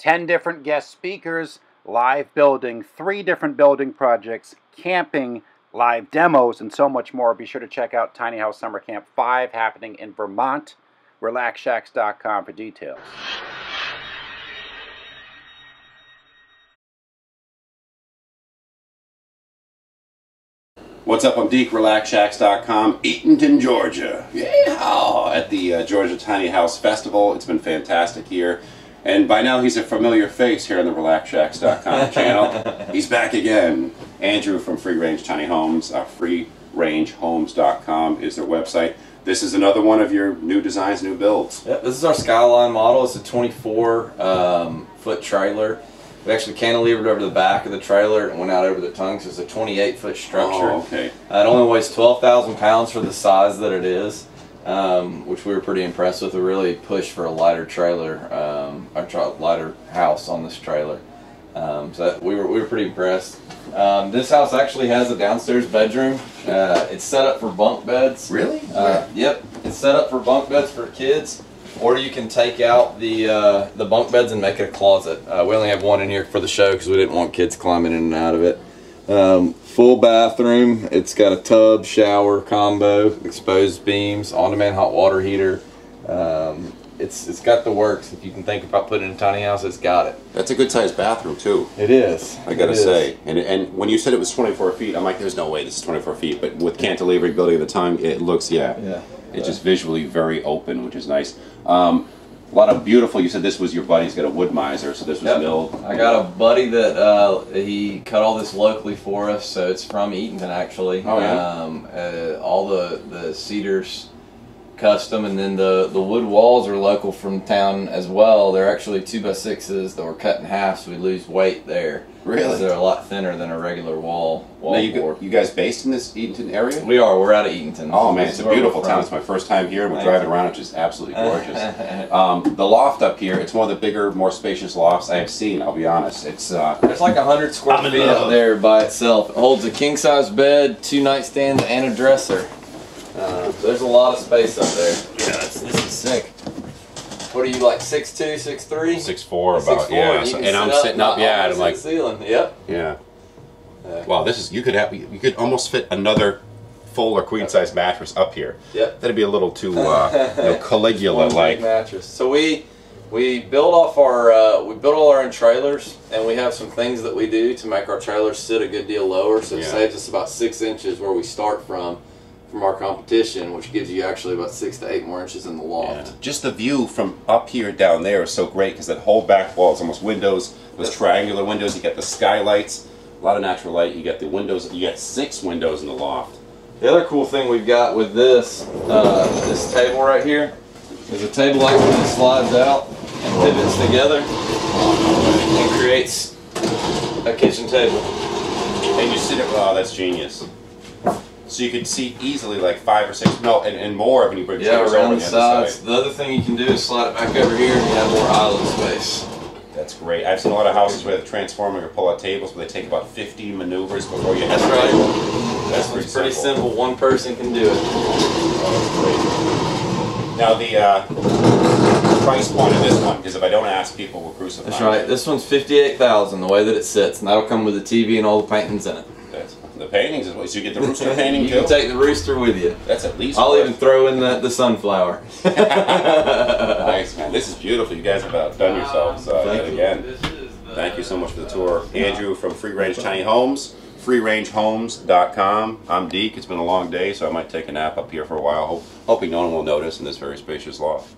10 different guest speakers, live building, three different building projects, camping, live demos, and so much more. Be sure to check out Tiny House Summer Camp 5 happening in Vermont. RelaxShacks.com for details. What's up? I'm Deek, RelaxShacks.com, Eatonton, Georgia. Yeah, at the uh, Georgia Tiny House Festival. It's been fantastic here. And by now he's a familiar face here on the RelaxShacks.com channel. He's back again. Andrew from Free Range Tiny Homes. Uh, FreeRangeHomes.com is their website. This is another one of your new designs, new builds. Yep, this is our Skyline model. It's a 24 um, foot trailer. We actually cantilevered over the back of the trailer and went out over the tongue, so it's a 28 foot structure. Oh, okay. Uh, it only weighs 12,000 pounds for the size that it is, um, which we were pretty impressed with. We really pushed for a lighter trailer, um, a tra- lighter house on this trailer. Um, so that, we were we were pretty impressed. Um, this house actually has a downstairs bedroom. Uh, it's set up for bunk beds. Really? Uh, yep, it's set up for bunk beds for kids, or you can take out the uh, the bunk beds and make it a closet. Uh, we only have one in here for the show because we didn't want kids climbing in and out of it. Um, full bathroom. It's got a tub, shower combo, exposed beams, on-demand hot water heater. Um, it's it's got the works. If you can think about putting in a tiny house, it's got it. That's a good sized bathroom, too. It is. I gotta say, and and when you said it was 24 feet, I'm like, there's no way this is 24 feet. But with cantilever building at the time, it looks, yeah, Yeah. it's just visually very open, which is nice. Um, a lot of beautiful. You said this was your buddy's got a Wood-Mizer, so this was Yep. milled. I got a buddy that uh, he cut all this locally for us, so it's from Eatonton actually. Oh, yeah? Um, uh, all the the cedars custom, and then the the wood walls are local from town as well. They're actually two by sixes that were cut in half, so we lose weight there. Really, They're a lot thinner than a regular wall wall Now you, board. you guys based in this Eatonton area? We are. We're out of Eatonton. Oh man, it's a beautiful town. It's my first time here. We're Thank driving you. around, which is absolutely gorgeous. um, the loft up here, it's one of the bigger, more spacious lofts I have seen. I'll be honest. It's uh, There's like a hundred square feet up there by itself. It holds a king size bed, two nightstands, and a dresser. Uh, so there's a lot of space up there. Yeah, this, this is sick. What are you like six two, six three? six four Six about four, yeah. so- and I'm up, sitting up, yeah, and I'm like, ceiling. Yep. yeah. Yeah. Wow, this is you could have you could almost fit another full or queen size mattress up here. Yep. That'd be a little too uh, you know, Caligula like. mattress. So we we build off our uh, we build all our own trailers, and we have some things that we do to make our trailers sit a good deal lower. So it Yeah. saves us about six inches where we start from from our competition, which gives you actually about six to eight more inches in the loft. Just the view from up here down there is so great because that whole back wall is almost windows. Those Yep. triangular windows. You get the skylights, a lot of natural light. You get the windows. You get six windows in the loft. The other cool thing we've got with this uh, this table right here is a table like this that slides out and pivots together and creates a kitchen table. And you sit it. Oh, that's genius. So you could seat easily like five or six, no, and, and more when you bring Yeah, around the sides. The other thing you can do is slide it back over here and you have more island space. That's great. I've seen a lot of houses where they're transforming or pull out tables, but they take about 50 maneuvers before you That's right. That's pretty pretty simple. simple. One person can do it. Oh, great. Now the uh, price point of this one, because if I don't ask, people will crucify. That's right. This one's fifty-eight thousand. The way that it sits, and that'll come with the TV and all the paintings in it. That's, the paintings is what. So you get the rooster painting You too. can take the rooster with you. That's at least. I'll worth- even throw in the, the sunflower. nice man. This is beautiful. You guys have outdone yourselves uh, Thank yet you. again. Thank you so much for the tour, Andrew from Free Range Tiny Homes. FreeRangeHomes.com. I'm Deek. It's been a long day, so I might take a nap up here for a while. Hoping no one will notice in this very spacious loft.